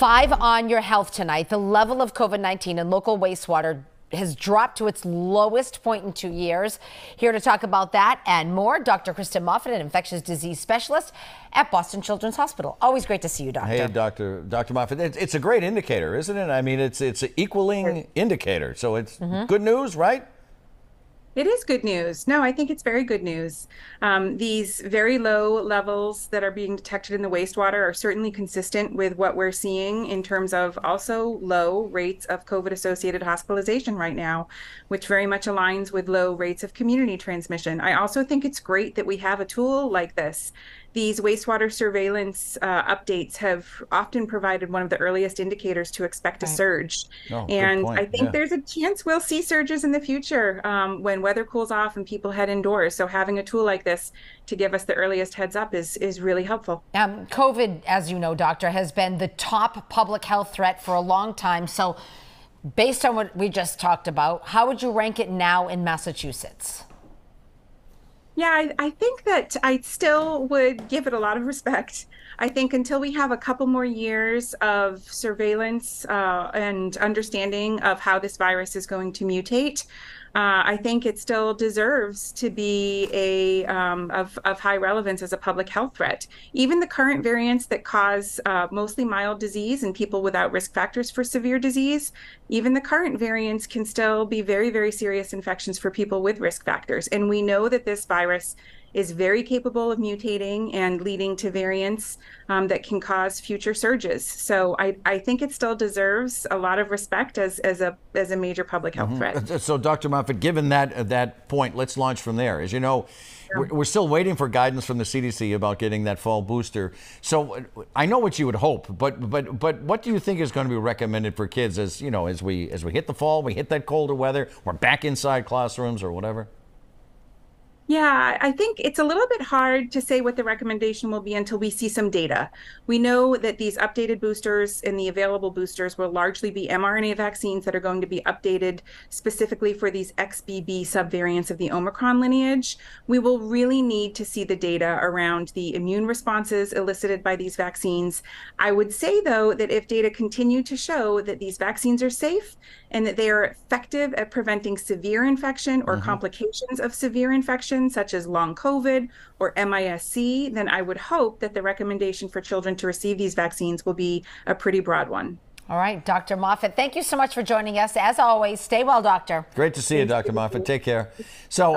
Five on your health tonight. The level of COVID 19 in local wastewater has dropped to its lowest point in two years. Here to talk about that and more, Dr. Kristin Moffitt, an infectious disease specialist at Boston Children's Hospital. Always great to see you, Doctor. Hey, Dr. Dr. Moffitt. It's a great indicator, isn't it? I mean, it's it's an equaling indicator. So it's mm-hmm. good news, right? It is good news. No, I think it's very good news. Um, these very low levels that are being detected in the wastewater are certainly consistent with what we're seeing in terms of also low rates of COVID associated hospitalization right now, which very much aligns with low rates of community transmission. I also think it's great that we have a tool like this these wastewater surveillance uh, updates have often provided one of the earliest indicators to expect right. a surge. Oh, and I think yeah. there's a chance we'll see surges in the future um, when weather cools off and people head indoors. So having a tool like this to give us the earliest heads up is, is really helpful. Um, COVID, as you know, doctor, has been the top public health threat for a long time. So based on what we just talked about, how would you rank it now in Massachusetts? Yeah, I, I, think that I still would give it a lot of respect. I think until we have a couple more years of surveillance uh, and understanding of how this virus is going to mutate, uh, I think it still deserves to be a um, of, of high relevance as a public health threat. Even the current variants that cause uh, mostly mild disease and people without risk factors for severe disease, even the current variants can still be very, very serious infections for people with risk factors. And we know that this virus is very capable of mutating and leading to variants um, that can cause future surges. So I, I think it still deserves a lot of respect as, as a as a major public health mm-hmm. threat. So Dr. Moffitt, given that that point, let's launch from there. As you know, we're, we're still waiting for guidance from the CDC about getting that fall booster. So I know what you would hope, but but but what do you think is going to be recommended for kids as you know as we as we hit the fall, we hit that colder weather, we're back inside classrooms or whatever? Yeah, I think it's a little bit hard to say what the recommendation will be until we see some data. We know that these updated boosters and the available boosters will largely be mRNA vaccines that are going to be updated specifically for these XBB subvariants of the Omicron lineage. We will really need to see the data around the immune responses elicited by these vaccines. I would say, though, that if data continue to show that these vaccines are safe and that they are effective at preventing severe infection or mm-hmm. complications of severe infection, such as long COVID or MIS-C, then I would hope that the recommendation for children to receive these vaccines will be a pretty broad one. All right, Dr. Moffitt, thank you so much for joining us. As always, stay well, doctor. Great to see you, Dr. Moffitt. Take care. So